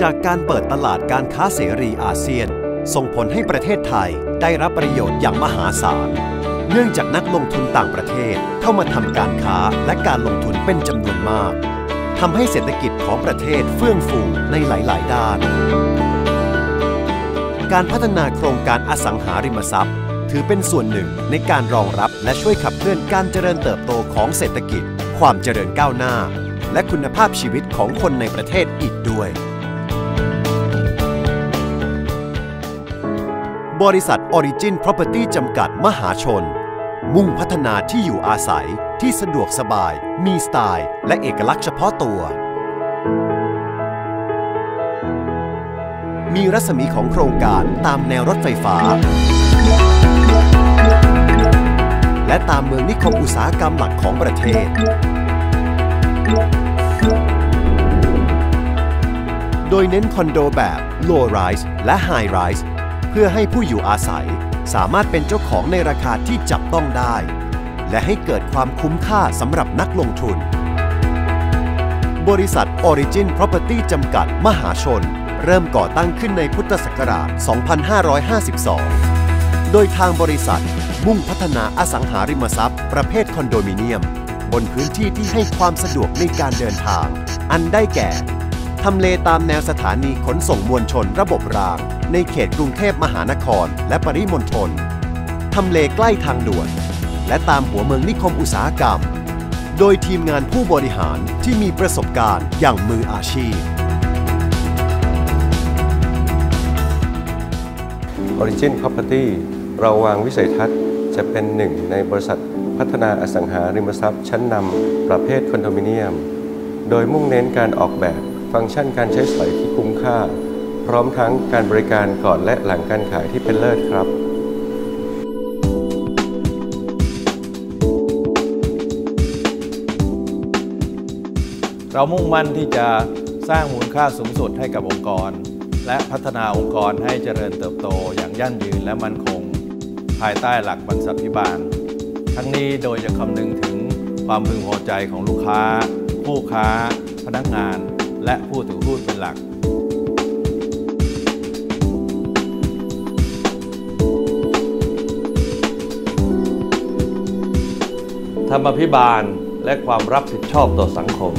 จากการเปิดตลาดการค้าเสรีอาเซียน ส่งผลให้ประเทศไทยได้รับประโยชน์อย่างมหาศาล เนื่องจากนักลงทุนต่างประเทศเข้ามาทำการค้าและการลงทุนเป็นจำนวนมากทำให้เศรษฐกิจของประเทศเฟื่องฟูในหลาย ๆ ด้าน การพัฒนาโครงการอสังหาริมทรัพย์ ถือเป็นส่วนหนึ่งในการรองรับและช่วยขับเคลื่อนการเจริญเติบโตของเศรษฐกิจ ความเจริญก้าวหน้า และคุณภาพชีวิตของคนในประเทศอีกด้วย บริษัท Origin Property จำกัดมหาชน มุ่งพัฒนาที่อยู่อาศัยที่สะดวกสบาย มีสไตล์ และเอกลักษณ์เฉพาะตัว มีรัศมีของโครงการตามแนวรถไฟฟ้า และตามเมืองนิคมอุตสาหกรรมหลักของประเทศ โดยเน้นคอนโดแบบ low rise และ high rise เพื่อให้ผู้อยู่อาศัยสามารถเป็นเจ้าของในราคาที่จับต้องได้ และให้เกิดความคุ้มค่าสำหรับนักลงทุน บริษัท Origin Property จำกัดมหาชน เริ่มก่อตั้งขึ้นในพุทธศักราช 2552 โดยทางบริษัทมุ่งพัฒนาอสังหาริมทรัพย์ ประเภทคอนโดมิเนียม บนพื้นที่ที่ให้ความสะดวกในการเดินทาง อันได้แก่ ทำเลตามแนวสถานีขนส่งมวลชนระบบราง ในเขตกรุงเทพมหานครและปริมณฑลทำเลใกล้ทางด่วน และตามหัวเมืองนิคมอุตสาหกรรม โดยทีมงานผู้บริหารที่มีประสบการณ์อย่างมืออาชีพ Origin Property เราวางวิสัยทัศน์ จะเป็นหนึ่งในบริษัทพัฒนาอสังหาริมทรัพย์ชั้นนำประเภทคอนโดมิเนียม โดยมุ่งเน้นการออกแบบ ฟังก์ชันการใช้สอยที่คุ้มค่า พร้อมทั้งการบริการก่อนและหลังการขายที่เป็นเลิศครับเรามุ่งมั่นที่จะสร้างมูลค่าสูงสุดให้กับองค์กร และพัฒนาองค์กรให้เจริญเติบโตอย่างยั่งยืนและมั่นคง ภายใต้หลักบรรษัทพิบาล ทั้งนี้โดยจะคำนึงถึงความพึงพอใจของลูกค้า ผู้ค้า พนักงาน และผู้ถือหุ้นเป็นหลักธรรมพิบาลและความรับผิดชอบต่อสังคม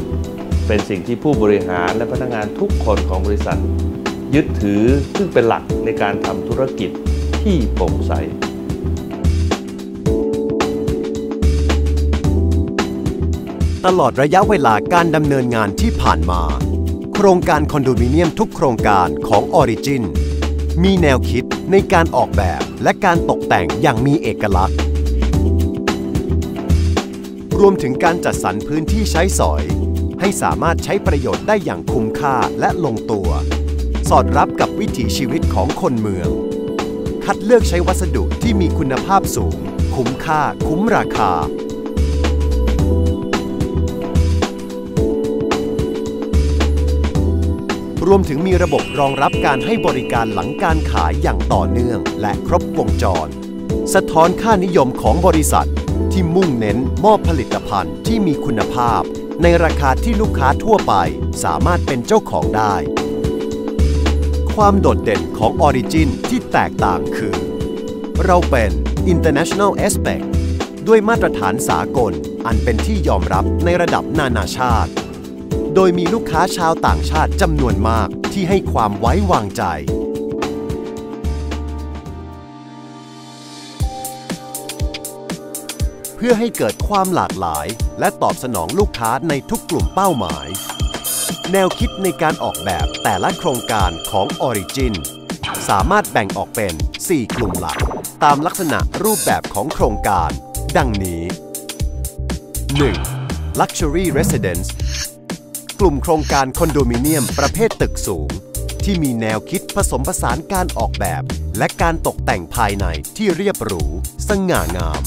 เป็นสิ่งที่ผู้บริหารและพนักงานทุกคนของบริษัท ยึดถือซึ่งเป็นหลักในการทำธุรกิจที่โปร่งใสตลอดระยะเวลาการดำเนินงานที่ผ่านมา ครงการคอนโดมิเนียมทุกโครงการของ Origin มีแนวคิดในการออกแบบและการตกแต่งอย่างมีเอกลักษณ์ รวมถึงการจัดสรรพื้นที่ใช้สอย ให้สามารถใช้ประโยชน์ได้อย่างคุ้มค่าและลงตัว สอดรับกับวิถีชีวิตของคนเมือง คัดเลือกใช้วัสดุที่มีคุณภาพสูง คุ้มค่า คุ้มราคา รวมถึงมีระบบรองรับการให้บริการหลังการขายอย่างต่อเนื่อง และครบวงจร สะท้อนค่านิยมของบริษัท ที่มุ่งเน้นมอบผลิตภัณฑ์ที่มีคุณภาพ ในราคาที่ลูกค้าทั่วไปสามารถเป็นเจ้าของได้ ความโดดเด่นของ Origin ที่แตกต่างคือ เราเป็น International Aspect ด้วยมาตรฐานสากลอันเป็นที่ยอมรับในระดับนานาชาติ โดยมีลูกค้าชาวต่างชาติจำนวนมากที่ให้ความไว้วางใจ เพื่อให้เกิดความหลากหลาย และตอบสนองลูกค้าในทุกกลุ่มเป้าหมาย แนวคิดในการออกแบบแต่ละโครงการของ Origin สามารถแบ่งออกเป็น 4 กลุ่มหลัก ตามลักษณะรูปแบบของโครงการ ดังนี้ 1. Luxury Residence กลุ่มโครงการคอนโดมิเนียมประเภทตึกสูง ที่มีแนวคิดผสมผสานการออกแบบ และการตกแต่งภายในที่เรียบหรู สง่างาม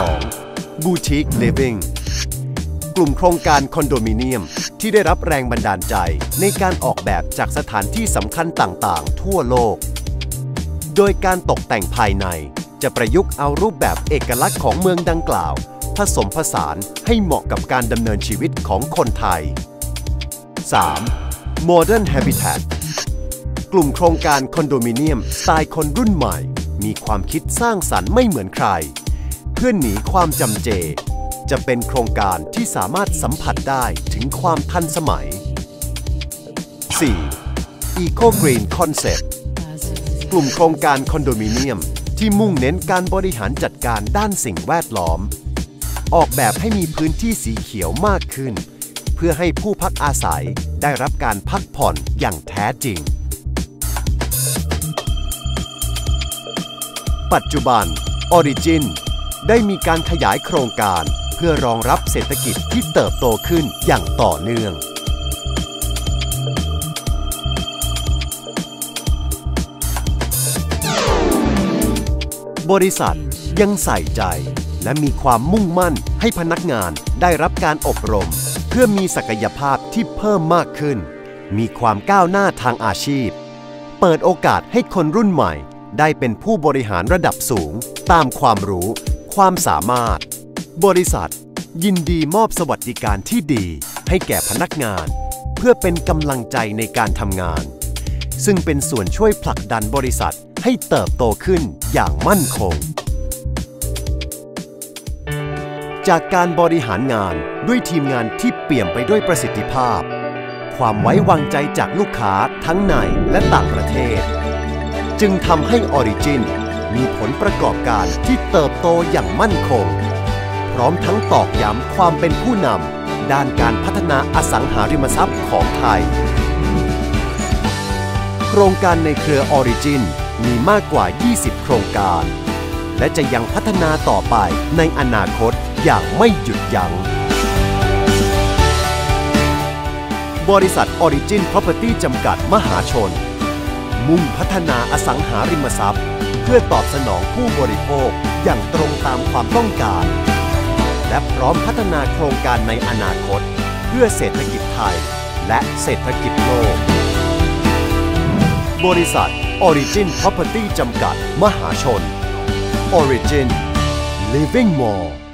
2. Boutique Living กลุ่มโครงการคอนโดมิเนียมที่ได้รับแรงบันดาลใจในการออกแบบจากสถานที่สำคัญต่างๆ ทั่วโลก โดยการตกแต่งภายในจะประยุกต์เอารูปแบบเอกลักษณ์ของเมืองดังกล่าว ผสมผสานให้เหมาะกับการดำเนินชีวิตของคนไทย 3. Modern Habitat กลุ่มโครงการคอนโดมิเนียมสไตล์คนรุ่นใหม่ มีความคิดสร้างสรรค์ไม่เหมือนใคร เพื่อหนีความจำเจ จะเป็นโครงการที่สามารถสัมผัสได้ถึงความทันสมัย 4. Eco Green Concept กลุ่มโครงการคอนโดมิเนียมที่มุ่งเน้นการบริหารจัดการด้านสิ่งแวดล้อม ออกแบบให้มีพื้นที่สีเขียวมากขึ้น เพื่อให้ผู้พักอาศัยได้รับการพักผ่อนอย่างแท้จริง ปัจจุบัน Origin ได้มีการขยายโครงการเพื่อรองรับเศรษฐกิจที่เติบโตขึ้นอย่างต่อเนื่อง บริษัทยังใส่ใจ และมีความมุ่งมั่นให้พนักงานได้รับการอบรม เพื่อมีศักยภาพที่เพิ่มมากขึ้น มีความก้าวหน้าทางอาชีพ เปิดโอกาสให้คนรุ่นใหม่ ได้เป็นผู้บริหารระดับสูง ตามความรู้ ความสามารถ บริษัท ยินดีมอบสวัสดิการที่ดี ให้แก่พนักงาน เพื่อเป็นกำลังใจในการทำงาน ซึ่งเป็นส่วนช่วยผลักดันบริษัทให้เติบโตขึ้นอย่างมั่นคง จากการบริหารงานด้วยทีมงานที่เปี่ยมไปด้วยประสิทธิภาพ ความไว้วางใจจากลูกค้าทั้งในและต่างประเทศ จึงทำให้ Origin มีผลประกอบการที่เติบโตอย่างมั่นคง พร้อมทั้งตอกย้ำความเป็นผู้นำด้านการพัฒนาอสังหาริมทรัพย์ของไทย โครงการในเครือ Origin มีมากกว่า 20 โครงการ และจะยังพัฒนาต่อไปในอนาคต อย่างไม่หยุดยัง้ง บริษัท Origin Property จำกัดมหาชน มุ่งพัฒนาอสังหาริมทรัพย์ เพื่อตอบสนองผู้บริโภคอย่างตรงตามความต้องการ และพร้อมพัฒนาโครงการในอนาคต เพื่อเศรษฐกิจไทย และเศรษฐกิจโลก บริษัท Origin Property จำกัด มหาชน Origin Living More